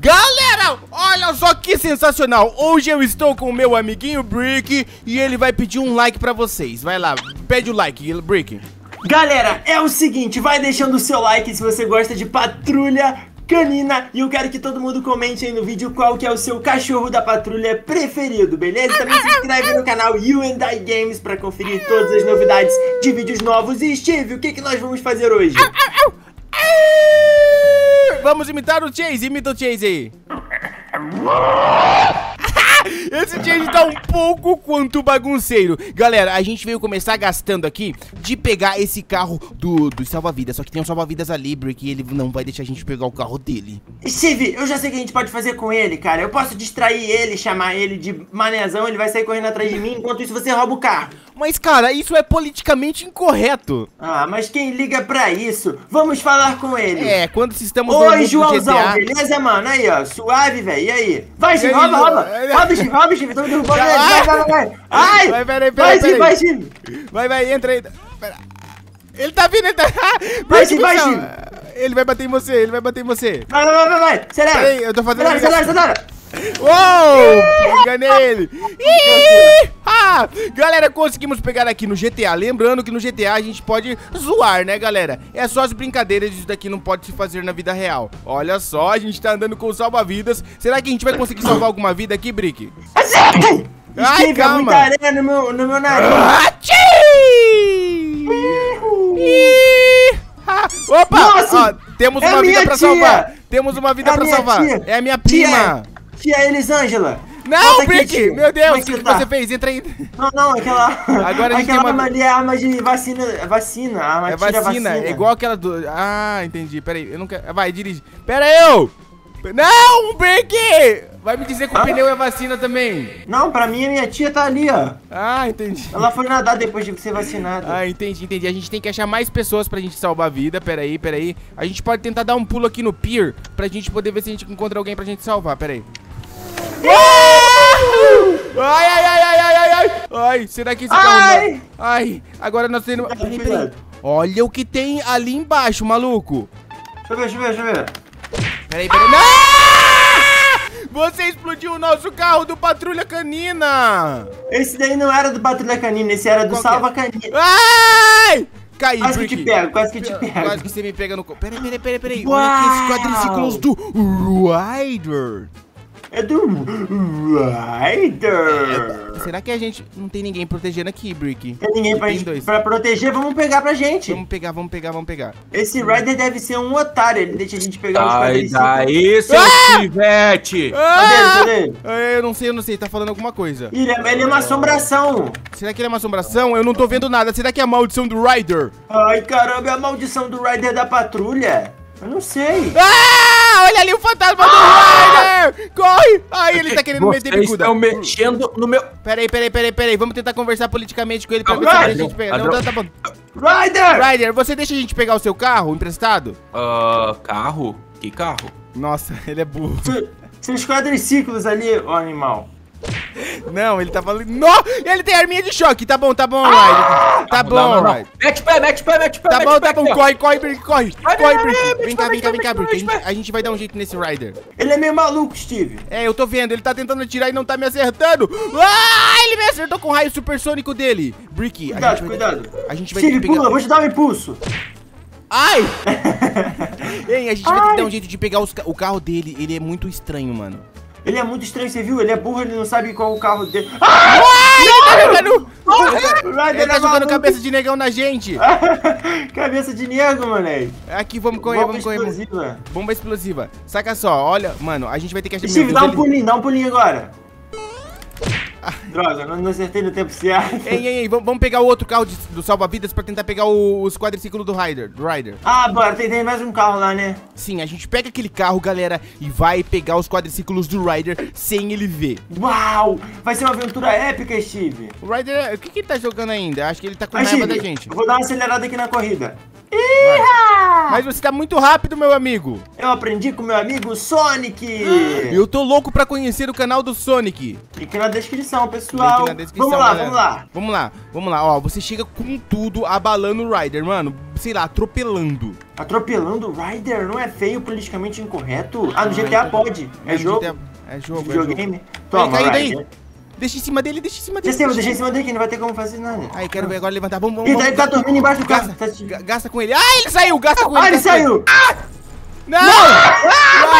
Galera, olha só que sensacional. Hoje eu estou com o meu amiguinho Brick E ele vai pedir um like pra vocês. Vai lá, pede o like, Brick. Galera, é o seguinte, vai deixando o seu like se você gosta de patrulha canina E eu quero que todo mundo comente aí no vídeo qual que é o seu cachorro da patrulha preferido, beleza? Também se inscreve no canal You and I Games pra conferir todas as novidades de vídeos novos. E Steve, o que, que nós vamos fazer hoje? Vamos imitar o Chase, imita o Chase aí. Esse Chase tá um pouco quanto bagunceiro. Galera, a gente veio começar gastando aqui De pegar esse carro do, do salva-vidas. Só que tem um salva-vidas ali, Brick E ele não vai deixar a gente pegar o carro dele. Steve, eu já sei o que a gente pode fazer com ele, cara. Eu posso distrair ele, chamar ele de manezão Ele vai sair correndo atrás de mim. Enquanto isso você rouba o carro Mas cara, isso é politicamente incorreto Ah, mas quem liga pra isso? Vamos falar com ele É, quando estamos Oi, Joãozão, beleza, mano? Aí, ó, suave, velho, e aí? Vai, Steve, rouba, rouba Rouba, Steve, rouba, Steve, tô derrubando ele Vai, vai, vai Ai, vai, peraí, peraí, vai, peraí. vai, Steve Vai, vai, entra aí Pera. Ele tá vindo, ele tá... Vai, Steve, vai, Steve. Ele vai bater em você, ele vai bater em você Vai, vai, vai, vai, vai, acelera Peraí, eu tô fazendo... Acelera, acelera, acelera Uou! Enganei ele! Ih! Galera, conseguimos pegar aqui no GTA. Lembrando que no GTA a gente pode zoar, né, galera? É só as brincadeiras, isso daqui não pode se fazer na vida real. Olha só, a gente tá andando com salva-vidas. Será que a gente vai conseguir salvar alguma vida aqui, Brick? Ai, é calma. muita areia no meu, no meu nariz Ati! Opa! Nossa! Ó, temos É uma vida pra tia! salvar. Temos uma vida É pra salvar. tia. É a minha prima. Tia, tia Elisângela Não, Brick! tia. Meu Deus, o é que, que que tá? você fez? Entra aí. Não, não, aquela Agora a gente Aquela arma ali é arma de vacina Vacina, arma É tira vacina, é igual aquela do. Ah, entendi. Pera aí, eu não quero. Vai, dirige. Pera aí, eu! Não, Brick! Vai me dizer que o Ah? pneu é vacina também. Não, pra mim a minha tia tá ali, ó Ah, entendi. Ela foi nadar depois de ser vacinada Ah, entendi, entendi. A gente tem que achar mais pessoas pra gente salvar a vida. Pera aí, pera aí. A gente pode tentar dar um pulo aqui no pier pra gente poder ver se a gente encontra alguém pra gente salvar. Pera aí. Ai, ai, ai, ai, ai, ai, ai. Ai, será que esse carro Ai. não... Ai, agora nós temos... Peraí, peraí. Olha o que tem ali embaixo, maluco. Deixa eu ver, deixa eu ver, deixa eu ver Peraí, peraí. Não! Você explodiu o nosso carro do Patrulha Canina! Esse daí não era do Patrulha Canina, esse era do Qual que é? Salva Canina Ai! Caí, Quase que Brick. te pego, quase que te pego Quase que você me pega no... co- Peraí, peraí, peraí, peraí. Uau! Olha aqui esses quadriciclos do Rider. É do Rider Será que a gente... Não tem ninguém protegendo aqui, Brick? Tem ninguém pra, Tem gente, dois. pra proteger, vamos pegar pra gente Vamos pegar, vamos pegar, vamos pegar. Esse Rider deve ser um otário, ele deixa a gente pegar os Sai quadriciclos daí, seu Ah! pivete! Cadê ele, cadê ele? Ah, Eu não sei, eu não sei. Tá falando alguma coisa. Ele é, ele é uma assombração Será que ele é uma assombração? Eu não tô vendo nada. Será que é a maldição do Rider? Ai, caramba, é a maldição do Rider da patrulha Eu não sei Ah! Olha ali o fantasma do Rider! Corre! Ai, ele tá querendo meter Vocês bicuda. estão mexendo no meu... Peraí, peraí, peraí, peraí. Vamos tentar conversar politicamente com ele pra ver se a gente pega. Não, tá, tá bom. Rider! Rider, você deixa a gente pegar o seu carro emprestado? Ah, carro? Que carro? Nossa, ele é burro. Se- Seus quadriciclos ali, ó animal Não, ele tá falando. Não! Ele tem arminha de choque. Tá bom, tá bom, Rider. Tá bom, Não, não, não. Rider. Mete pé, mete pé, mete pé, Tá bom, tá bom. Corre, corre, Brick, corre. Corre, Brick. Vem cá, vem cá, vem cá, Brick. A gente- vai dar um jeito nesse Rider. Ele é meio maluco, Steve É, eu tô vendo. Ele tá tentando atirar e não tá me acertando. Ah, ele me acertou com o raio supersônico dele. Brick, Cuidado, cuidado A gente vai Steve, pula, vou te dar um impulso Ai! Ei, a gente vai ter que dar um jeito de pegar os o carro dele. Ele é muito estranho, mano. Ele é muito estranho, você viu? Ele é burro, ele não sabe qual é o carro dele Ai, ele tá jogando... Ele tá jogando maluco. cabeça de negão na gente. Cabeça de nego, moleque Aqui, vamos correr, Bomba vamos correr. vamos- explosiva. Bomba explosiva. Saca só, olha, mano, a gente vai ter que. Steve, dá um pulinho, dá um pulinho agora Droga, não, não acertei no tempo certo Ei, ei, ei, vamos pegar o outro carro de- do salva-vidas pra tentar pegar o- os quadriciclos do Rider, do Rider. Ah, bora, tem, tem mais um carro lá, né? Sim, a gente pega aquele carro, galera, e vai pegar os quadriciclos do Rider sem ele ver. Uau! Vai ser uma aventura épica, Steve O Rider, o que, que ele tá jogando ainda? Acho que ele tá com Mas, raiva Steve, da gente. eu vou dar uma acelerada aqui na corrida Iha! Mas você tá muito rápido, meu amigo. Eu aprendi com meu amigo Sonic. Eu tô louco pra conhecer o canal do Sonic. Link na descrição, pessoal. Na descrição, vamos lá, galera. vamos lá. Vamos lá, vamos lá. Ó, você chega com tudo abalando o Ryder, mano. Sei lá, atropelando. Atropelando o Ryder não é feio politicamente incorreto? Ah, no GTA pode. É jogo? GTA É jogo, é jogo. Toma, Aí, cai daí. Deixa em cima dele, deixa em cima dele. Deixa em cima, deixa em cima dele que não vai ter como fazer nada. Aí, quero ver agora levantar. Vamos, vamos. Ih, tá, vamos. tá dormindo embaixo do carro. Gasta, Tá gasta com ele. Ah, ele saiu, gasta com ele. Ah, ele gasta com saiu! Não!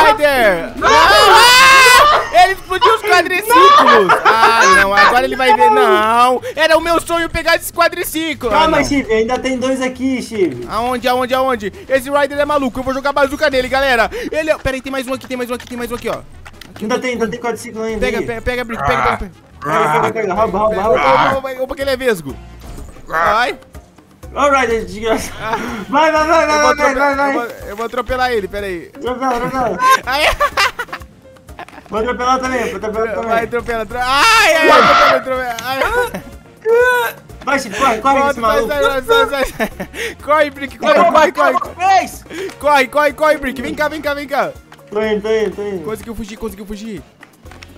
Ryder! Não! Ah! Ele explodiu os quadriciclos! Ah, não, agora ele vai ver. Não! Era o meu sonho pegar esses quadriciclos! Ah, Calma, não. Steve, ainda tem dois aqui, Steve. Aonde, aonde, aonde? Esse Ryder é maluco, eu vou jogar bazuca nele, galera! Ele. Pera aí, tem mais um aqui, tem mais um aqui, tem mais um aqui, ó. Ainda tem, ainda tem quadriciclo ainda. Pega, aí. pega, pega, pega, pega. pega. Pega, pega, pega, rouba, rouba, Pega, rouba. Opa, opa, opa, que ele é vesgo. Vai. Ó o Ryder, desgraça. Vai, vai, vai, Eu vou, vai, vai, vai, atropelar, vai. eu vou- eu vou atropelar ele, pera aí. Atropela, atropela. Vou atropelar também, vou atropelar vai, também. atropela, atropela. Ai, ai, atropela, atropela. Ai. Vai, Steve, corre, corre sai, maluco. sai, sai, sai, sai. Corre, Brick, corre, Corre, corre, corre. corre, fez. Corre, corre, corre, Brick. Vem cá, vem cá, vem cá. Tô indo, tô indo, tô indo. Conseguiu fugir, conseguiu fugir.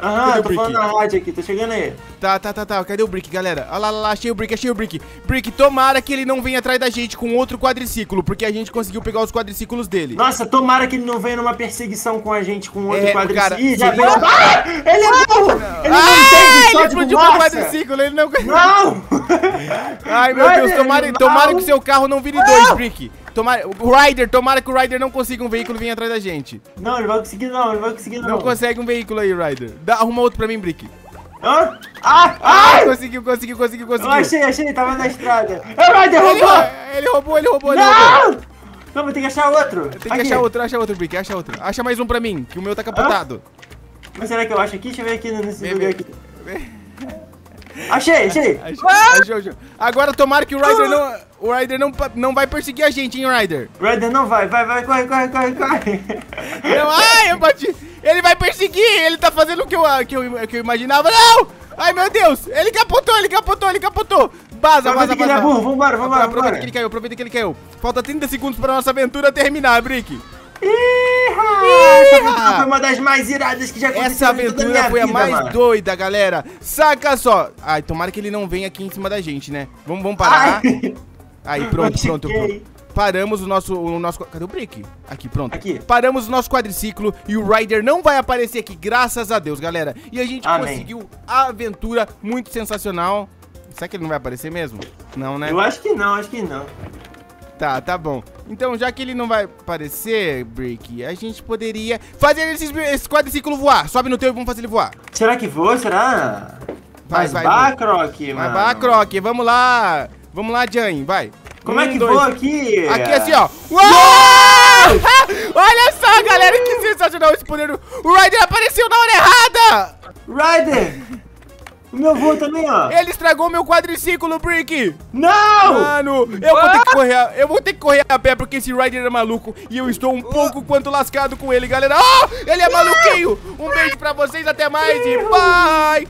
Aham, o tô Brick? falando na rádio aqui, tô chegando aí. Tá, tá, tá, tá. Cadê o Brick, galera? Olha lá, lá, lá, achei o Brick, achei o Brick. Brick, tomara que ele não venha atrás da gente com outro quadriciclo, porque a gente conseguiu pegar os quadriciclos dele. Nossa, tomara que ele não venha numa perseguição com a gente com outro É, quadriciclo. cara, Ih, já veio. Ah, ele é burro! Ele não ah, entende ele só de explodiu fumaça. quadriciclo, ele não... Não! Ai, meu Deus, tomara, não. tomara que o seu carro não vire dois, Brick. Tomara, o Ryder, tomara que o Ryder não consiga um veículo venha atrás da gente. Não, ele vai conseguir não, ele vai conseguir não. Não consegue um veículo aí, Ryder. Dá, arruma outro pra mim, Brick. Ah, Ah, ah! conseguiu, conseguiu, conseguiu, Eu conseguiu. achei, achei, tava na estrada. É o Ryder, Ele, roubou! ele roubou, ele roubou, ele roubou. Não! Não, vou ter que achar outro. Tem que achar outro, acha outro, Brick, acha outro. Acha mais um pra mim, que o meu tá capotado. Mas será que eu acho aqui? Deixa eu ver aqui nesse Vê, lugar aqui. Achei, achei. Achou, achou, achou. Agora tomara que o Ryder não, o Ryder não, não vai perseguir a gente, hein, Ryder. Ryder não vai, vai, vai, corre, corre, corre, corre. Não, ai, eu bati. Ele vai perseguir, ele tá fazendo o que eu, que eu, que eu imaginava. Não! Ai, meu Deus, ele capotou, ele capotou, ele capotou. Vaza, Aproveita vaza, que ele é burro, vambora, vambora, Aproveita vambora. que ele caiu, aproveita que ele caiu. Falta 30 segundos pra nossa aventura terminar, Brick. Essa aventura foi uma das mais iradas que já aconteceu Essa aventura foi a vida, mais mano. doida, galera. Saca só. Ai, tomara que ele não venha aqui em cima da gente, né? Vamos, vamos parar. Ai. Aí, pronto, pronto, pronto. Paramos o nosso, o nosso... Cadê o Brick? Aqui, pronto. Aqui. Paramos o nosso quadriciclo e o Ryder não vai aparecer aqui, graças a Deus, galera. E a gente Amém. conseguiu a aventura muito sensacional. Será que ele não vai aparecer mesmo? Não, né? Eu acho que não, acho que não. Tá, tá bom. Então, já que ele não vai aparecer, Brick, a gente poderia fazer esses, esse quadriciclo voar. Sobe no teu e vamos fazer ele voar. Será que vou? Será? Vai, Mas vai, vai. Croc, mano. vai, Croc, vamos lá. Vamos lá, Jane, vai. Como é Um, que dois. vou aqui? Aqui assim, ó. Uou! Olha só, galera, que sensacional esse poder. O Ryder apareceu na hora errada. Ryder! O meu voo também, ó. Ele estragou meu quadriciclo, Brick. Não! Mano, eu vou ter que correr, a- eu vou ter que correr a pé porque esse Ryder é maluco e eu estou um pouco quanto lascado com ele, galera. Oh, ele é maluquinho. Um beijo pra vocês, até mais e bye.